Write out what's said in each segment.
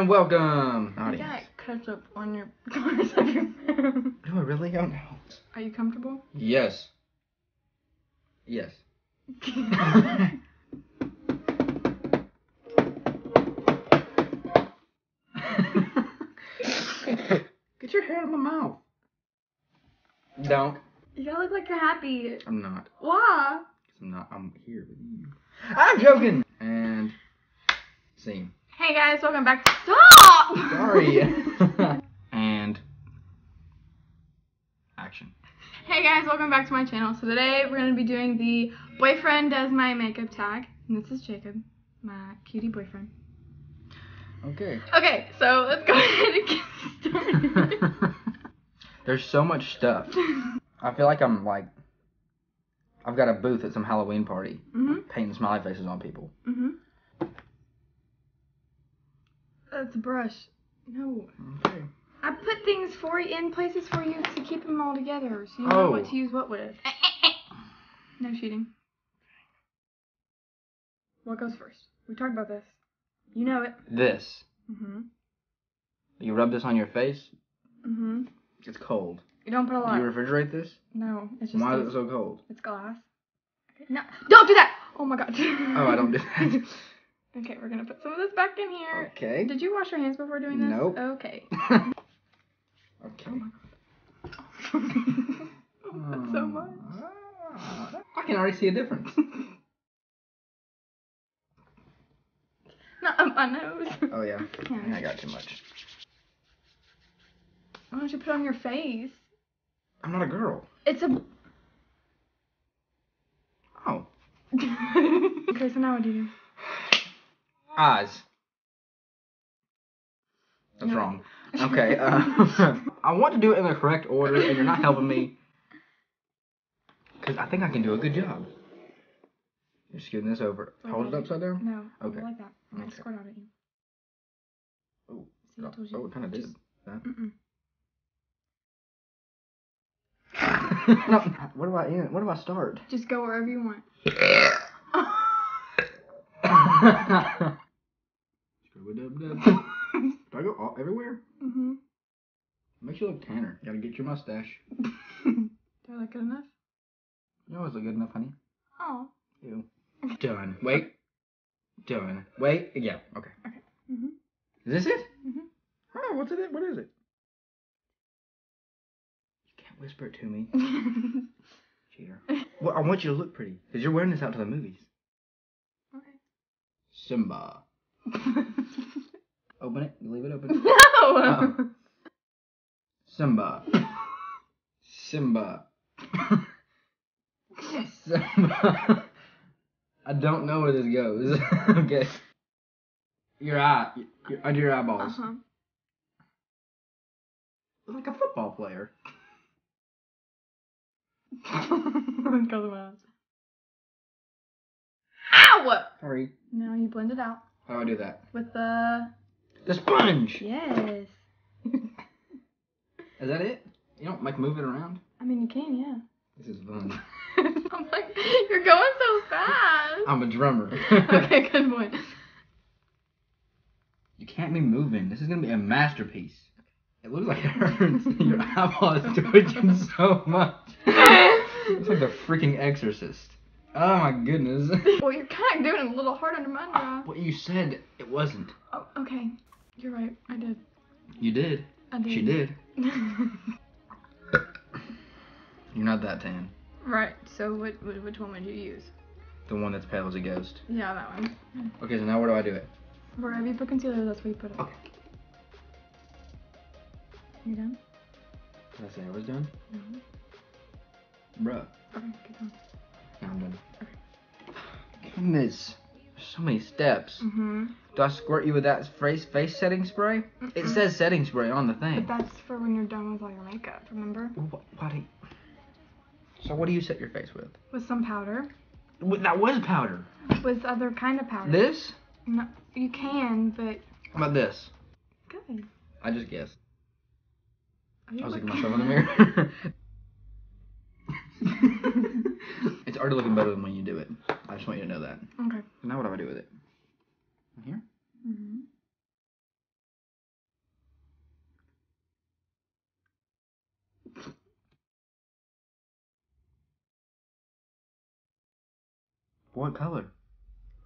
And welcome, You audience. got ketchup on your corners of your I really? Oh no. Are you comfortable? Yes. Yes. Get your hair out of my mouth. Don't. you gotta look like you're happy. I'm not. Why? I'm not. I'm here with you. I'm joking. And scene. Hey guys, welcome back to Stop! Sorry. and action. Hey guys, welcome back to my channel. So today we're gonna be doing the boyfriend does my makeup tag. And this is Jacob, my cutie boyfriend. Okay. Okay, so let's go ahead and get started. There's so much stuff. I feel like I'm like I've got a booth at some Halloween party mhm. painting smiley faces on people. Mhm. That's a brush. No. Okay. I put things for you in places for you to keep them all together, so you know Oh. what to use what with. no cheating. What goes first? We talked about this. You know it. This. Mhm. You rub this on your face. Mhm. It's cold. You don't put a Do lot. you refrigerate this? no, it's just. Why is it so cold? It's glass. No, don't do that. Oh my god. Oh, I don't do that. Okay, we're gonna put some of this back in here. Okay. Did you wash your hands before doing this? Nope. Okay. okay. Oh That's so much. Ah, I can already see a difference. Not on my nose. Oh yeah. Yeah. I got too much. Why don't you put it on your face? I'm not a girl. It's a. Oh. okay, so now what do you do? Eyes. That's No. wrong. Okay. Uh, I want to do it in the correct order, and you're not helping me. Because I think I can do a good job. You're scooting this over. Hold it upside down? No. Okay. I like that. I'm Okay. squirt out at you. Oh, See, I told you. oh, it kind of did. Just- That. Mm-mm. no, where do I end? Where do I start? Just go wherever you want. do I go all, everywhere? mm-hmm. Makes you look tanner. Gotta get your mustache. Do I look good enough? You always look good enough, honey. Oh. Ew. Done. Wait. Done. Wait. Yeah. Okay. Mm-hmm. Is this it? Mhm. Oh, what's it? What is it? You can't whisper it to me, cheater. Well, I want you to look pretty because you're wearing this out to the movies. okay. Simba. Open it. Leave it open. no. Oh. Simba. Simba. Simba. I don't know where this goes. okay. Your eye, your, under your eyeballs. Uh-huh. Like a football player. Go the mouse. Ow! Sorry. Now you blend it out How do I do that? with the. The sponge. Yes. Is that it? You don't like move it around. I mean, you can, yeah. This is fun. I'm like, you're going so fast. I'm a drummer. okay, good point. You can't be moving. This is gonna be a masterpiece. It looks like it hurts. Your eyeball is twitching so much. It's like the freaking exorcist. Oh my goodness. well, you're kind of doing it a little hard under my eye. Ah, what you said, it wasn't. Oh, okay. You're right. I did. You did. I did. She did. You're not that tan. right. So, what, what, which one would you use? The one that's pale as a ghost. Yeah, that one. Okay, so now where do I do it? Wherever you put concealer, that's where you put it. Okay. You done? Did I say I was done? No. Bruh. Okay, keep going. Now I'm. Goodness. So many steps. Mm-hmm. Do I squirt you with that face face setting spray? It says setting spray on the thing. But that's for when you're done with all your makeup, remember? Wh- What? do you- So what do you set your face with? With some powder. Wh- That was powder. With other kind of powder. This? No, you can, but How about this? good. I just guessed. I was looking at myself in the mirror. already looking better than when you do it. I just want you to know that. Okay. Now what do I do with it? Here. Mm-hmm. What color?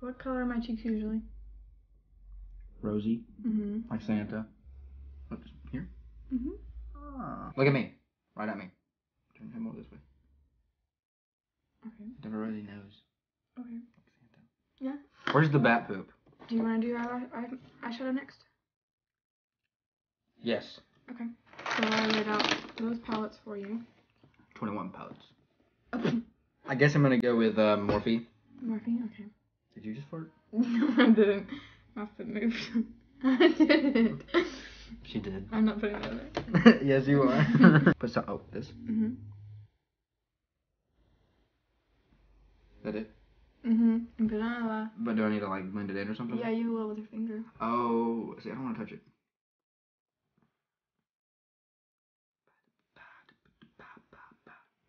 What color are my cheeks usually? Rosy. Mm-hmm. Like Santa. Oops. Here. Mm-hmm. Ah. Look at me. Right at me. Turn him over this way. Okay. A rosy nose. Okay. Yeah. Where's the bat poop? Do you want to do eye, eye, eyeshadow next? Yes. Okay. So I laid out those palettes for you. 21 pellets. I guess I'm gonna go with uh, Morphe. Morphine? Okay. Did you just fart? No, I didn't. My foot moved. I didn't. She did. I'm not putting that there. yes, you are. Put some. Oh, this. Mm-hmm. That it? Mm-hmm. And put it on a But do I need to like blend it in or something? Yeah, you will with your finger. Oh, see, I don't want to touch it.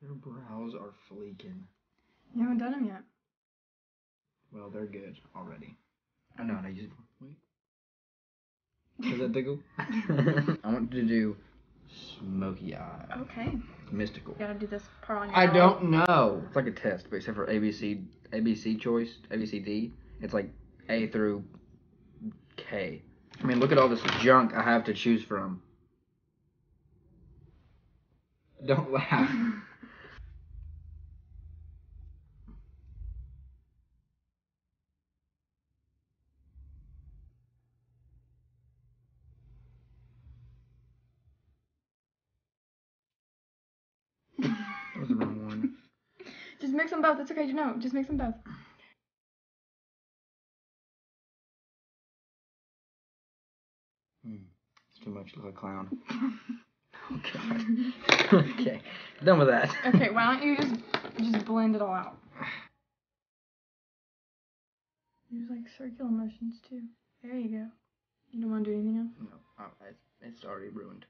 Your brows are flaking. You haven't done them yet. Well, they're good already. I know how to use it. Wait. Does that tickle? I want to do smoky eye. Okay. Mystical. You gotta do this part on your I eye. don't know. It's like a test, but except for ABC, ABC choice, ABCD, it's like A through K. I mean, look at all this junk I have to choose from. Don't laugh. that was the wrong one. Just mix them both. It's okay. You know. Just mix them both. Hmm. It's too much. You look like a clown. Oh god. okay. Done with that. okay. Why don't you just just blend it all out? Use like circular motions too. There you go. You don't want to do anything else. No, oh, it's, it's already ruined.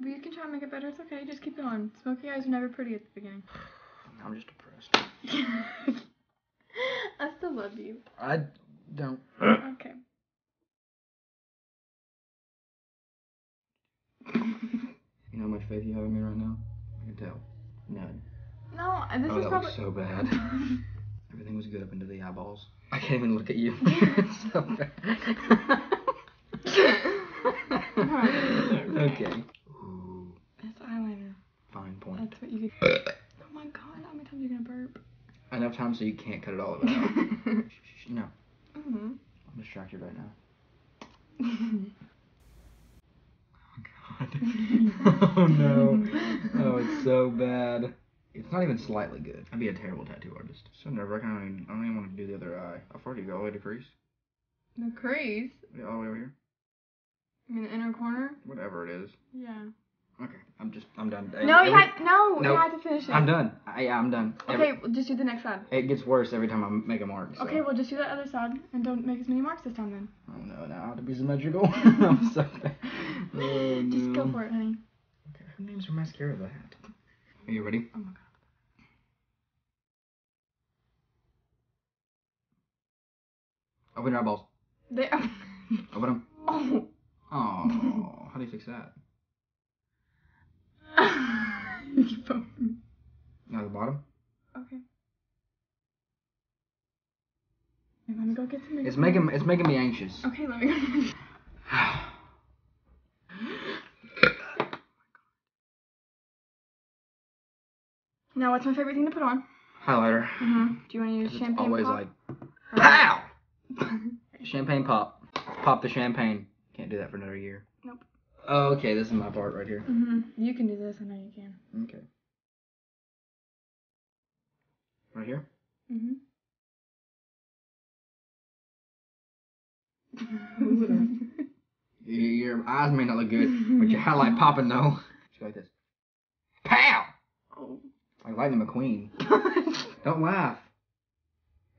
But you can try and make it better. It's okay. Just keep going. Smoky eyes are never pretty at the beginning. I'm just depressed. I still love you. I don't. Okay. You know how much faith you have in me right now? I can tell. None. no, this oh, is that probably. so bad. Everything was good up into the eyeballs. I can't even look at you. so bad. okay. Ooh, It's eyeliner. fine point. That's what you. Oh my god, how many times are you gonna burp? Enough time so you can't cut it all out. Shh, shh, no, mm-hmm. I'm distracted right now. oh god. Oh no. Oh, it's so bad. It's not even slightly good. I'd be a terrible tattoo artist. So nerve wracking. I don't even, I don't even want to do the other eye. How far do you go? All the way to crease? the crease. Yeah, all the way over here? You mean the inner corner? Whatever it is. Yeah. Okay, I'm just, I'm done. No, you had no. Nope. You had to finish it. I'm done. I, yeah, I'm done. Every- Okay, well, just do the next side. it gets worse every time I make a mark. So. Okay, well, just do that other side and don't make as many marks this time then. Oh no, now I have to be symmetrical. I'm so bad. Oh, no. Just go for it, honey. Okay, who names her mascara that? Are you ready? Oh my god. Open your eyeballs. They. Open them. oh. Oh, how do you fix that? Now the bottom. okay. Wait, let me go get some. It's making it's making me anxious. Okay, let me go. now, what's my favorite thing to put on? Highlighter. Mm-hmm. Do you want to use champagne It's always pop? like pow. Champagne pop. Pop the champagne. Can't do that for another year. Nope. Oh, okay. This is my part right here. Mhm. You can do this. I know you can. Okay. Right here. Mhm. Y- Your eyes may not look good, but your highlight popping though. Just go like this. Pow! oh. Like Lightning McQueen. Don't laugh.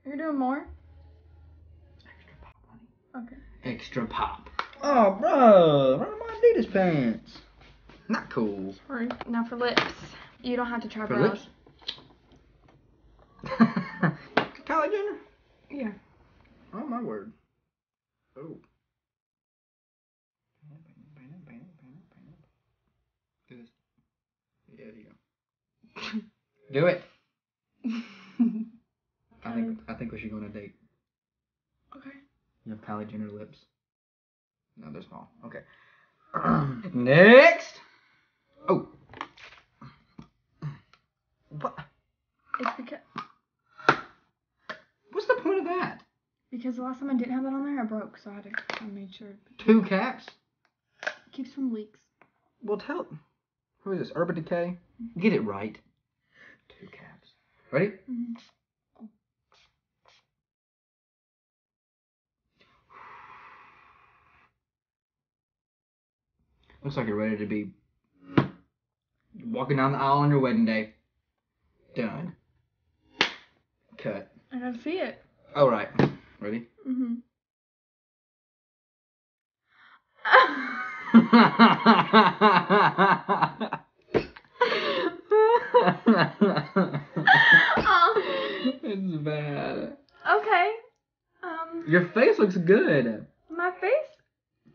You're doing more. Extra pop, honey. Okay. Extra pop. Oh, bro, run his pants. Not cool. Sorry. Now for lips. You don't have to try For brows. Kylie Jenner. Yeah. Oh my word. Oh. Do this. Yeah, there you go. Do it. I think I think we should go on a date. Okay. You have Kylie Jenner lips. No, they're small. Okay. Next. Oh. What? It's because What's the point of that? because the last time I didn't have that on there, I broke, so I had to I made sure Two caps. it keeps from leaks. Well, tell. Who is this? Urban Decay. Get it right. Two caps. Ready? Mm-hmm. Looks like you're ready to be walking down the aisle on your wedding day. Done. Cut. I gotta see it. All right. Ready? Mm-hmm. it's bad. okay. Um, Your face looks good. my face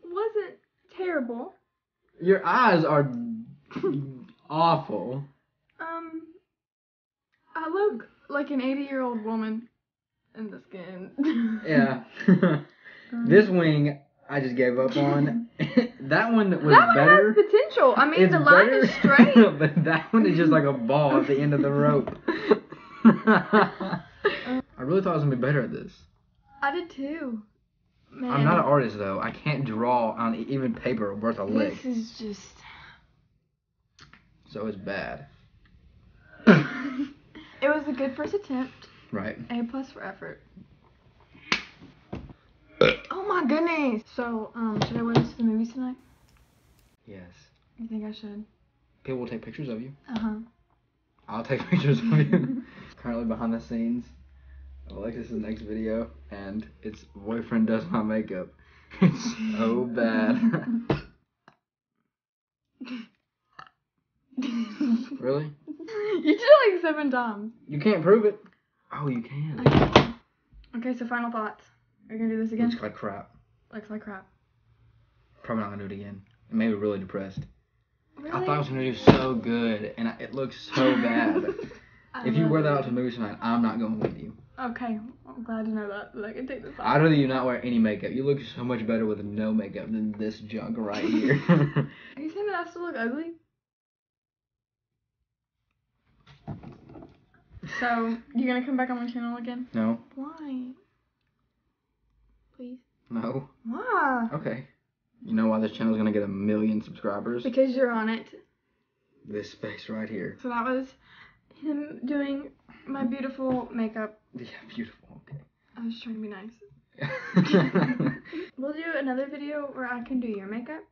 wasn't terrible. Your eyes are awful. Um, I look like an 80 year old woman in the skin. Yeah. This wing I just gave up on. that one was that one better. has potential. I mean, it's the line better, is straight. but that one is just like a ball at the end of the rope. I really thought I was gonna be better at this. I did too. Man, I'm not an artist though. I can't draw on even paper worth a lick, This is just. so it's bad. it was a good first attempt. Right. A plus for effort. oh my goodness. So, um, should I wear this to the movies tonight? Yes. You think I should? People will take pictures of you. Uh huh. I'll take pictures of you. Currently behind the scenes of Alexis's next video, and its boyfriend does my makeup. It's so bad. really? You did it like seven times. You can't prove it. Oh, you can. Okay. Okay, so final thoughts. Are you gonna do this again? Looks like crap. Looks like crap. Probably not gonna do it again. It made me really depressed. Really? I thought I was gonna do so good, and I, it looks so bad. I if you wear that out to the movies tonight, I'm not going with you. Okay, I'm glad to know that, that I can take this off. I'd rather you not wear any makeup. You look so much better with no makeup than this junk right here. Are you saying that I still look ugly? So, you gonna come back on my channel again? no, Why? Please. no. Why? Okay. You know why this channel's gonna get a million subscribers? Because you're on it. This space right here. So that was him doing my beautiful makeup. Yeah, beautiful. Okay. I was trying to be nice. We'll do another video where I can do your makeup.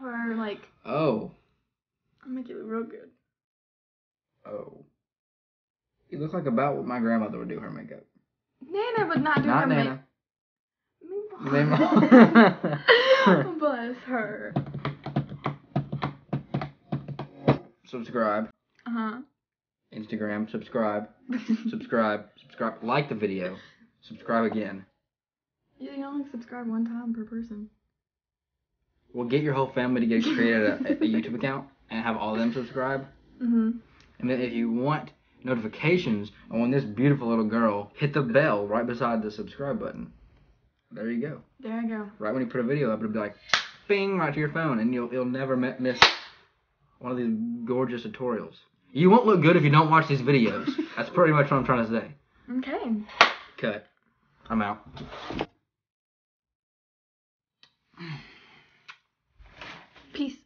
Or like, oh. I'll make it look real good. Oh. You look like about what my grandmother would do her makeup. Nana would not do Not her Nana. makeup. Bless her. subscribe. Uh huh. Instagram, subscribe. subscribe. Subscribe. Like the video. Subscribe again. You can only subscribe one time per person. We'll get your whole family to get created a, a YouTube account and have all of them subscribe. Mm-hmm. And then if you want notifications on when this beautiful little girl hit the bell right beside the subscribe button. There you go. There I go. Right when you put a video up, it'll be like, bing, right to your phone, and you'll you'll never miss one of these gorgeous tutorials. You won't look good if you don't watch these videos. That's pretty much what I'm trying to say. Okay. Cut. I'm out. Peace.